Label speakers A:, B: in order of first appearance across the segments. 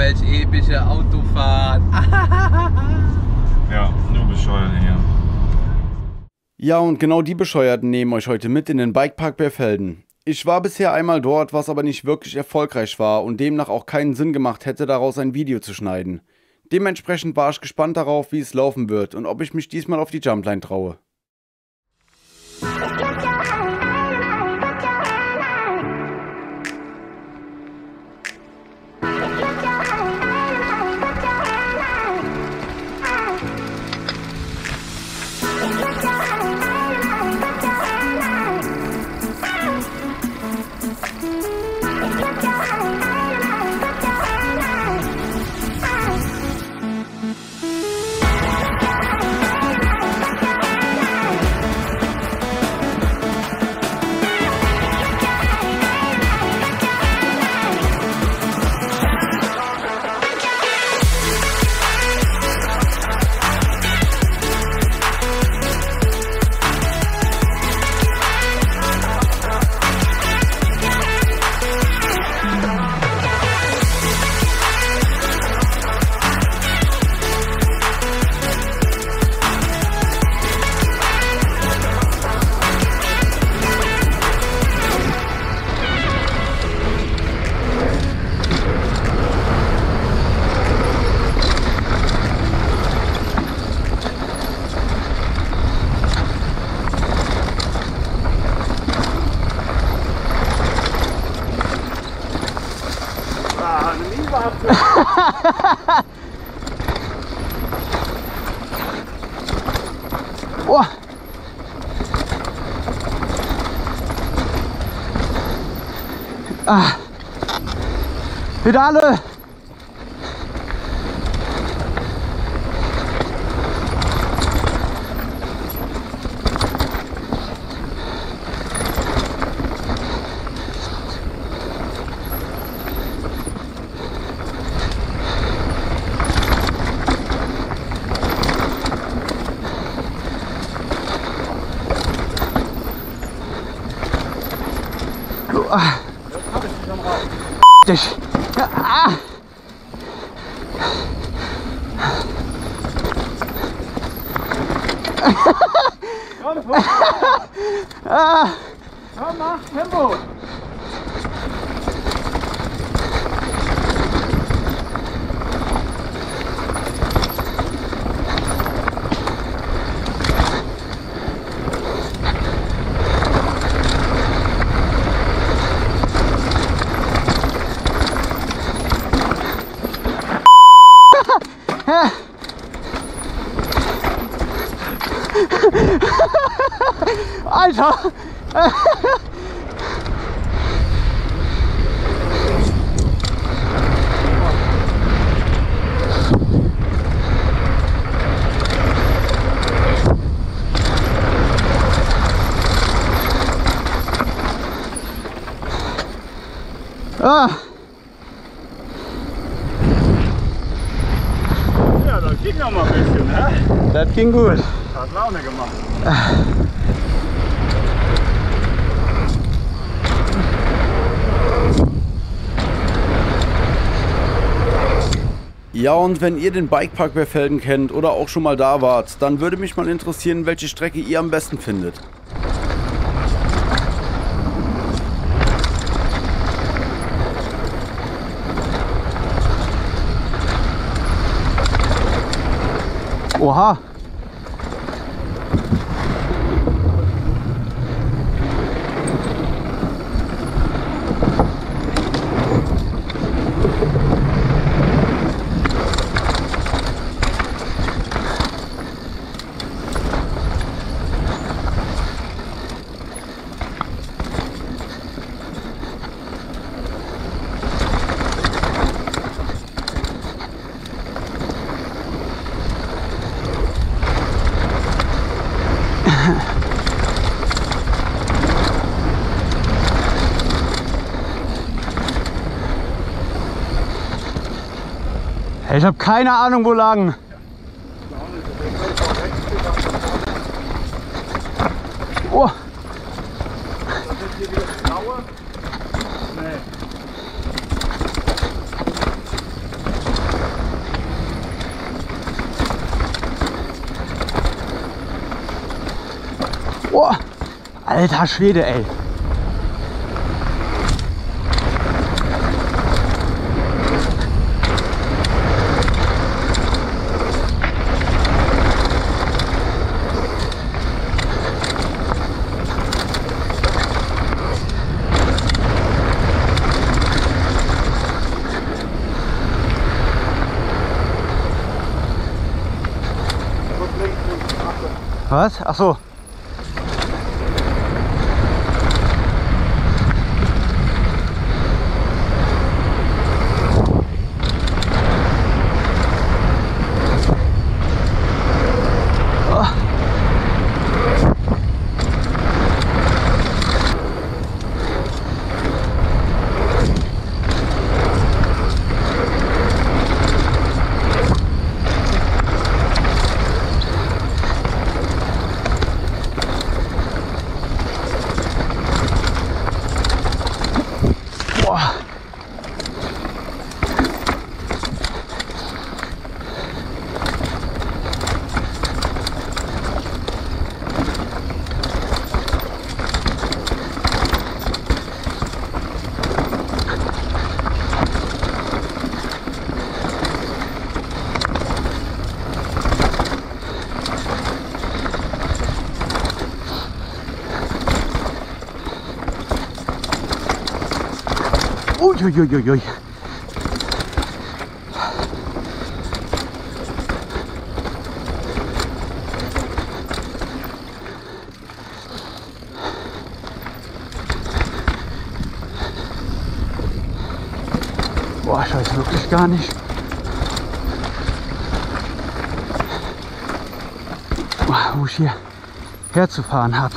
A: welch epische Autofahrt.
B: Ja, nur bescheuert hier.
C: Ja, und genau die Bescheuerten nehmen euch heute mit in den Bikepark Berfelden. Ich war bisher einmal dort, was aber nicht wirklich erfolgreich war und demnach auch keinen Sinn gemacht hätte, daraus ein Video zu schneiden. Dementsprechend war ich gespannt darauf, wie es laufen wird und ob ich mich diesmal auf die Jumpline traue.
D: Ah. Pedale. Ah. Dich. Ah. ah.
B: Komm, mach Tempo!
D: Alter! Ah,
B: Ja, das ging noch mal ein bisschen, ne?
D: das ging gut.
B: Hat Laune gemacht.
C: Ja, und wenn ihr den Bikepark Berfelden kennt oder auch schon mal da wart, dann würde mich mal interessieren, welche Strecke ihr am besten findet.
D: Oha. Ich habe keine Ahnung, wo lang. Oh. Oh. Alter Schwede, ey. Was? 哇 Uiuiuiui. Boah, ich weiß wirklich gar nicht. Boah, Wo ich hier herzufahren habe.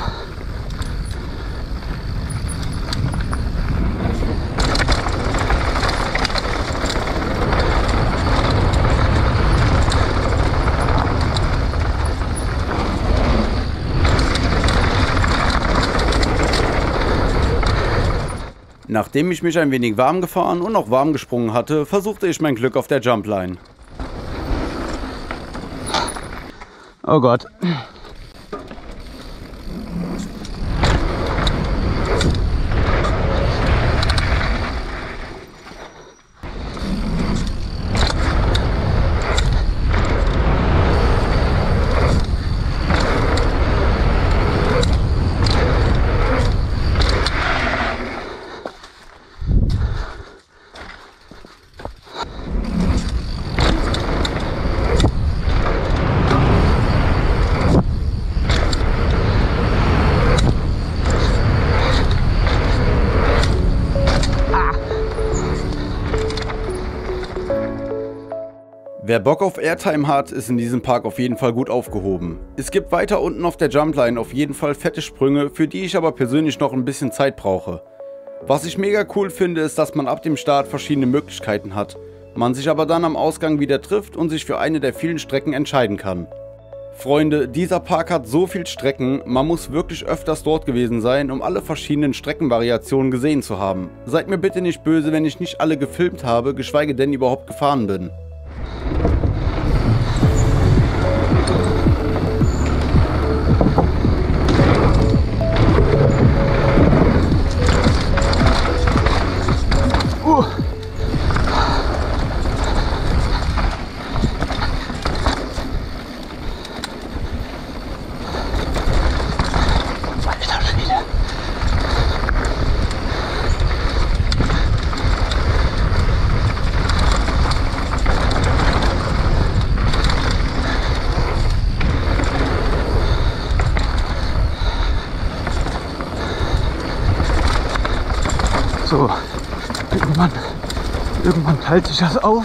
C: Nachdem ich mich ein wenig warm gefahren und auch warm gesprungen hatte, versuchte ich mein Glück auf der Jumpline.
D: Oh Gott.
C: Wer Bock auf Airtime hat, ist in diesem Park auf jeden Fall gut aufgehoben. Es gibt weiter unten auf der Jumpline auf jeden Fall fette Sprünge, für die ich aber persönlich noch ein bisschen Zeit brauche. Was ich mega cool finde, ist, dass man ab dem Start verschiedene Möglichkeiten hat, man sich aber dann am Ausgang wieder trifft und sich für eine der vielen Strecken entscheiden kann. Freunde, dieser Park hat so viel Strecken, man muss wirklich öfters dort gewesen sein, um alle verschiedenen Streckenvariationen gesehen zu haben. Seid mir bitte nicht böse, wenn ich nicht alle gefilmt habe, geschweige denn überhaupt gefahren bin.
D: Irgendwann teilt sich das auf.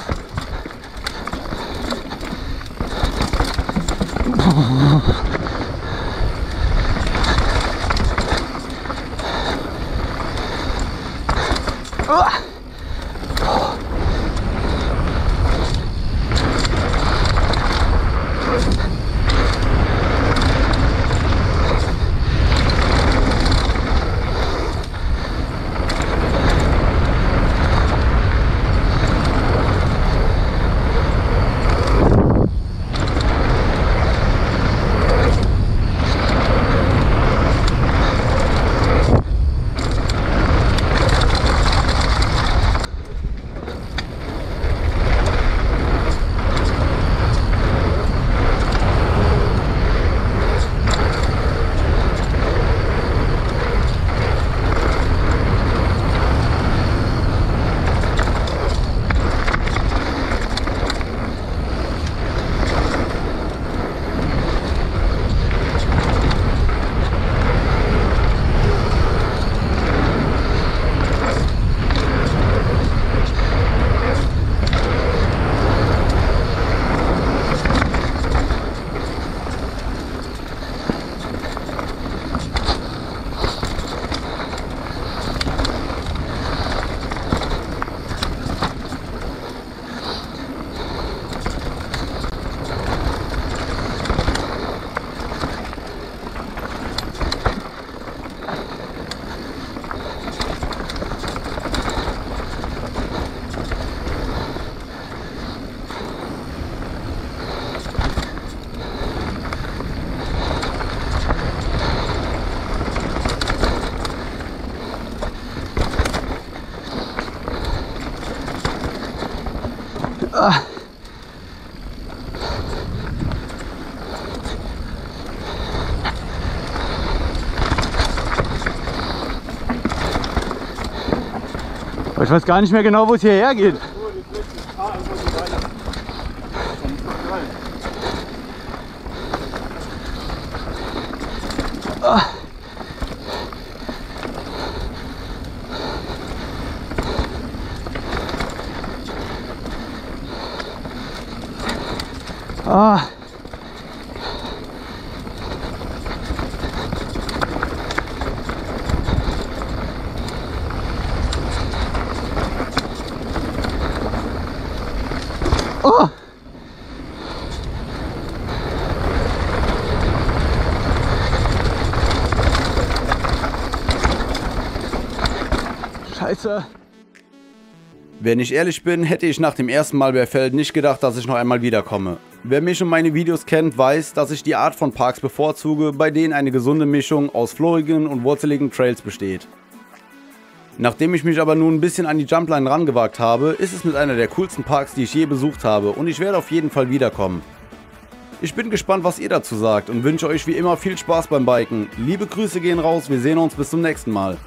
D: Ich weiß gar nicht mehr genau, wo es hierher geht. Ah. Oh. Scheiße.
C: Wenn ich ehrlich bin, hätte ich nach dem ersten Mal bei Feld nicht gedacht, dass ich noch einmal wiederkomme. Wer mich und meine Videos kennt, weiß, dass ich die Art von Parks bevorzuge, bei denen eine gesunde Mischung aus florigen und wurzeligen Trails besteht. Nachdem ich mich aber nun ein bisschen an die Jumpline rangewagt habe, ist es mit einer der coolsten Parks, die ich je besucht habe und ich werde auf jeden Fall wiederkommen. Ich bin gespannt, was ihr dazu sagt und wünsche euch wie immer viel Spaß beim Biken. Liebe Grüße gehen raus, wir sehen uns bis zum nächsten Mal.